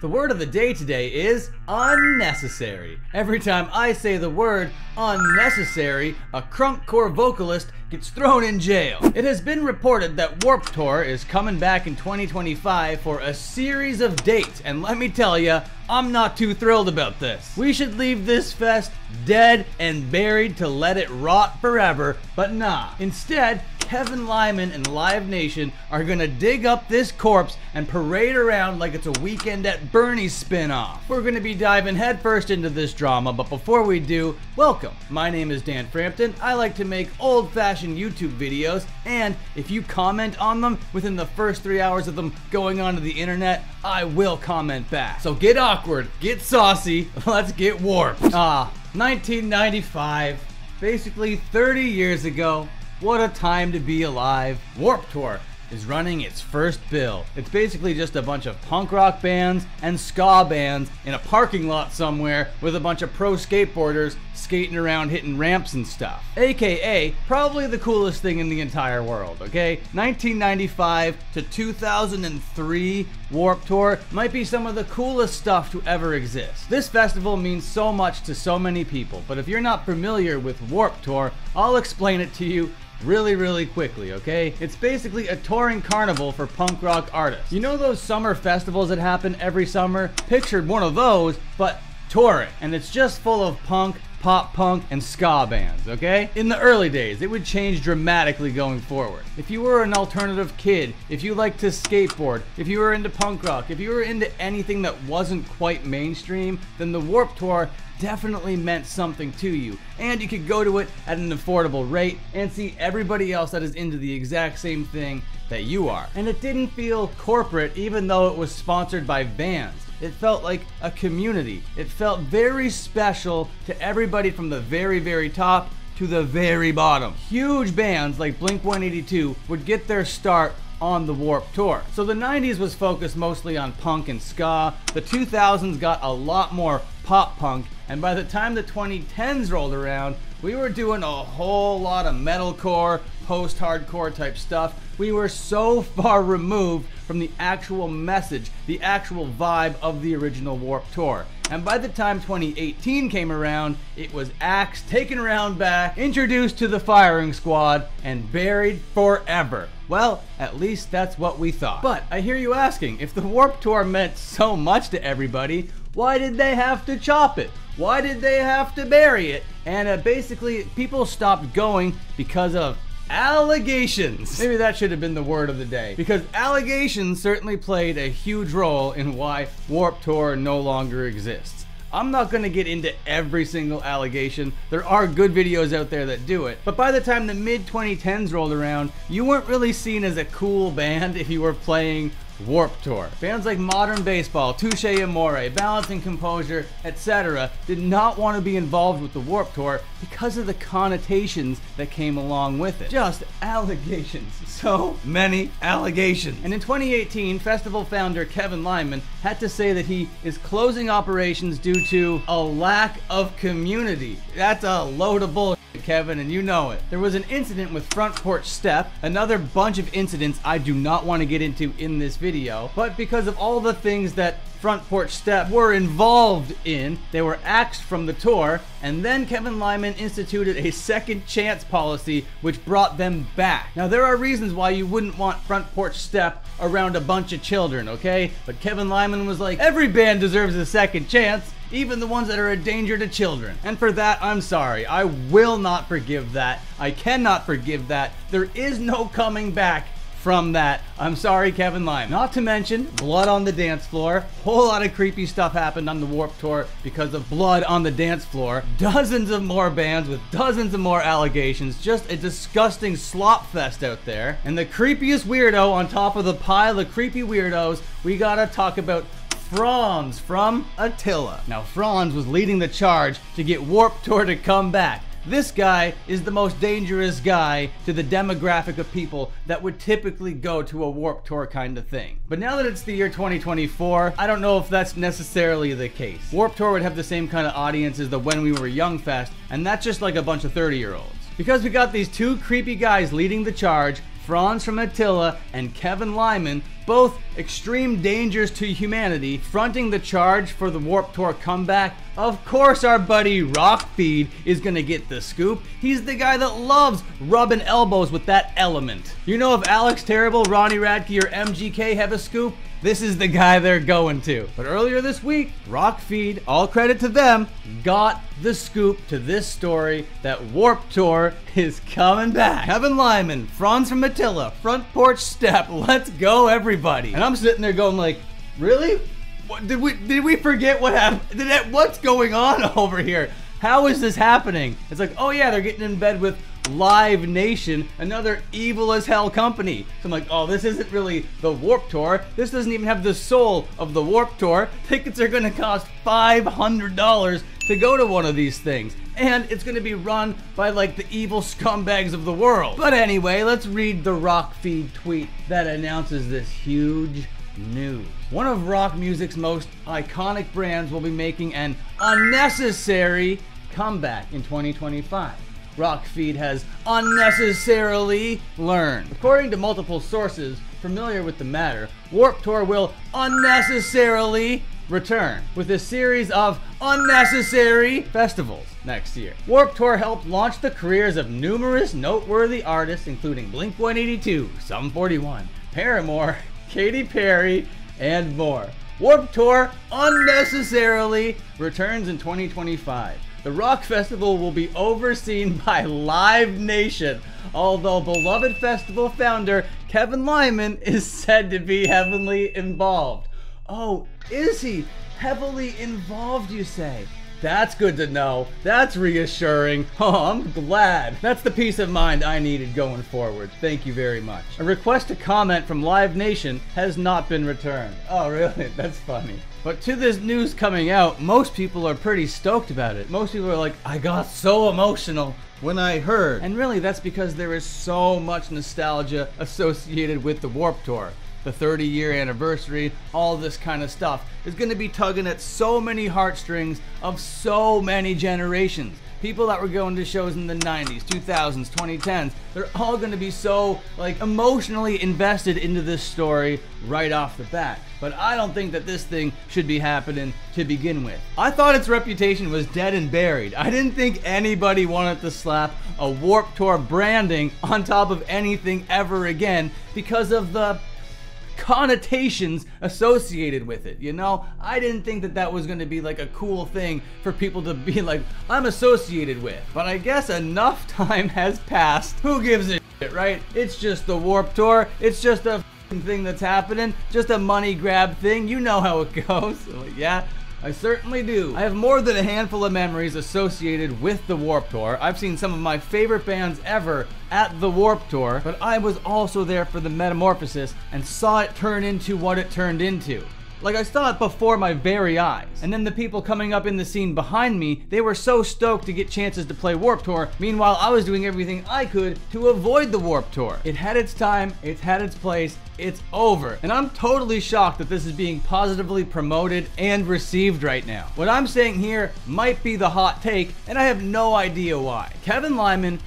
The word of the day today is unnecessary. Every time I say the word unnecessary, a crunkcore vocalist gets thrown in jail. It has been reported that Warped Tour is coming back in 2025 for a series of dates, and let me tell you, I'm not too thrilled about this. We should leave this fest dead and buried to let it rot forever, but nah. Instead, Kevin Lyman and Live Nation are gonna dig up this corpse and parade around like it's a weekend at Bernie's spin-off. We're gonna be diving headfirst into this drama, but before we do, welcome. My name is Dan Frampton. I like to make old-fashioned YouTube videos, and if you comment on them within the first three hours of them going onto the internet, I will comment back. So get awkward, get saucy, let's get warped. Ah, 1995, basically 30 years ago, what a time to be alive. Warped Tour is running its first bill. It's basically just a bunch of punk rock bands and ska bands in a parking lot somewhere with a bunch of pro skateboarders skating around hitting ramps and stuff. AKA, probably the coolest thing in the entire world, okay? 1995 to 2003 Warped Tour might be some of the coolest stuff to ever exist. This festival means so much to so many people, but if you're not familiar with Warped Tour, I'll explain it to you really, really quickly, okay? It's basically a touring carnival for punk rock artists. You know those summer festivals that happen every summer? Pictured one of those, but touring. And it's just full of punk, pop punk, and ska bands, okay? In the early days, it would change dramatically going forward. If you were an alternative kid, if you liked to skateboard, if you were into punk rock, if you were into anything that wasn't quite mainstream, then the Warped Tour definitely meant something to you. And you could go to it at an affordable rate and see everybody else that is into the exact same thing that you are. And it didn't feel corporate even though it was sponsored by bands. It felt like a community. It felt very special to everybody from the very, very top to the very bottom. Huge bands like Blink 182 would get their start on the Warped Tour. So the 90s was focused mostly on punk and ska. The 2000s got a lot more pop punk. And by the time the 2010s rolled around, we were doing a whole lot of metalcore, post hardcore type stuff. We were so far removed from the actual message, the actual vibe of the original Warped Tour. And by the time 2018 came around, it was axed, taken around back, introduced to the firing squad, and buried forever. Well, at least that's what we thought. But I hear you asking, if the Warped Tour meant so much to everybody, why did they have to chop it? Why did they have to bury it? And uh, basically, people stopped going because of allegations. Maybe that should have been the word of the day. Because allegations certainly played a huge role in why Warped Tour no longer exists. I'm not going to get into every single allegation. There are good videos out there that do it. But by the time the mid 2010s rolled around, you weren't really seen as a cool band if you were playing Warped Tour. Bands like Modern Baseball, Touche Amore, Balancing Composure, etc. did not want to be involved with the Warped Tour because of the connotations that came along with it. Just allegations. So many allegations. And in 2018, festival founder Kevin Lyman had to say that he is closing operations due to a lack of community. That's a load of bullshit. Kevin, and you know it. There was an incident with Front Porch Step, another bunch of incidents I do not want to get into in this video, but because of all the things that Front Porch Step were involved in, they were axed from the tour, and then Kevin Lyman instituted a second chance policy which brought them back. Now, there are reasons why you wouldn't want Front Porch Step around a bunch of children, okay? But Kevin Lyman was like, every band deserves a second chance even the ones that are a danger to children. And for that, I'm sorry. I will not forgive that. I cannot forgive that. There is no coming back from that. I'm sorry, Kevin Lyman. Not to mention, blood on the dance floor. Whole lot of creepy stuff happened on the Warped Tour because of blood on the dance floor. Dozens of more bands with dozens of more allegations. Just a disgusting slop fest out there. And the creepiest weirdo on top of the pile of creepy weirdos, we gotta talk about Fronz from Attila. Now, Fronz was leading the charge to get Warped Tour to come back. This guy is the most dangerous guy to the demographic of people that would typically go to a warped Tour kind of thing. But now that it's the year 2024, I don't know if that's necessarily the case. Warped Tour would have the same kind of audience as the When We Were Young Fest, and that's just like a bunch of 30 year olds. Because we got these two creepy guys leading the charge, Fronz from Attila, and Kevin Lyman, both extreme dangers to humanity, fronting the charge for the Warped Tour comeback. Of course, our buddy Rockfeed is gonna get the scoop. He's the guy that loves rubbing elbows with that element. You know, if Alex Terrible, Ronnie Radke, or MGK have a scoop, this is the guy they're going to. But earlier this week, Rockfeed, all credit to them, got the scoop to this story that Warped Tour is coming back. Kevin Lyman, Fronz from Attila, front porch step, let's go everybody. And I'm sitting there going like, really? What, did we did we forget what happened? What's going on over here? How is this happening? It's like, oh yeah, they're getting in bed with Live Nation, another evil as hell company. So I'm like, oh, this isn't really the Warped Tour. This doesn't even have the soul of the Warped Tour. Tickets are gonna cost $500 to go to one of these things. And it's gonna be run by like the evil scumbags of the world. But anyway, let's read the Rockfeed tweet that announces this huge news. One of rock music's most iconic brands will be making an unnecessary comeback in 2025. Rockfeed has unnecessarily learned. According to multiple sources familiar with the matter, Warped Tour will unnecessarily return with a series of unnecessary festivals next year. Warped Tour helped launch the careers of numerous noteworthy artists, including Blink 182, Sum 41, Paramore, Katy Perry, and more. Warped Tour unnecessarily returns in 2025. The Rock Festival will be overseen by Live Nation, although beloved festival founder Kevin Lyman is said to be heavily involved. Oh, is he? Heavily involved, you say? That's good to know. That's reassuring. Oh, I'm glad. That's the peace of mind I needed going forward. Thank you very much. A request to comment from Live Nation has not been returned. Oh, really? That's funny. But to this news coming out, most people are pretty stoked about it. Most people are like, I got so emotional when I heard. And really, that's because there is so much nostalgia associated with the Warped Tour the 30 year anniversary, all this kind of stuff, is going to be tugging at so many heartstrings of so many generations. People that were going to shows in the 90s, 2000s, 2010s, they're all going to be so like emotionally invested into this story right off the bat. But I don't think that this thing should be happening to begin with. I thought its reputation was dead and buried. I didn't think anybody wanted to slap a Warped Tour branding on top of anything ever again because of the connotations associated with it. You know, I didn't think that that was going to be like a cool thing for people to be like, I'm associated with. But I guess enough time has passed. Who gives a shit, right? It's just the Warped Tour. It's just a thing that's happening. Just a money grab thing. You know how it goes. So, yeah. I certainly do. I have more than a handful of memories associated with the Warped Tour. I've seen some of my favorite bands ever at the Warped Tour, but I was also there for the metamorphosis and saw it turn into what it turned into. Like I saw it before my very eyes. And then the people coming up in the scene behind me, they were so stoked to get chances to play Warped Tour. Meanwhile, I was doing everything I could to avoid the Warped Tour. It had its time, it's had its place, it's over. And I'm totally shocked that this is being positively promoted and received right now. What I'm saying here might be the hot take, and I have no idea why. Kevin Lyman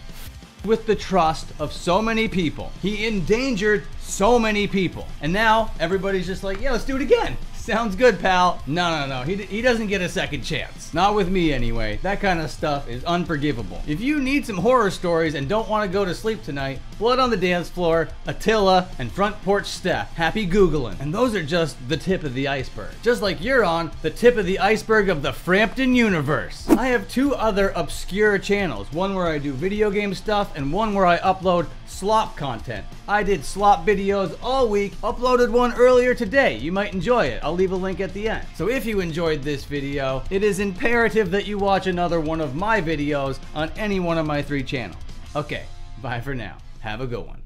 with the trust of so many people. He endangered so many people. And now everybody's just like, yeah, let's do it again. Sounds good, pal. No, no, no. He, he doesn't get a second chance. Not with me, anyway. That kind of stuff is unforgivable. If you need some horror stories and don't want to go to sleep tonight, Blood on the Dance Floor, Attila, and Front Porch Step. Happy Googling. And those are just the tip of the iceberg. Just like you're on the tip of the iceberg of the Frampton universe. I have two other obscure channels. One where I do video game stuff and one where I upload slop content. I did slop videos all week, uploaded one earlier today. You might enjoy it. I'll leave a link at the end. So if you enjoyed this video, it is imperative that you watch another one of my videos on any one of my three channels. Okay, bye for now. Have a good one.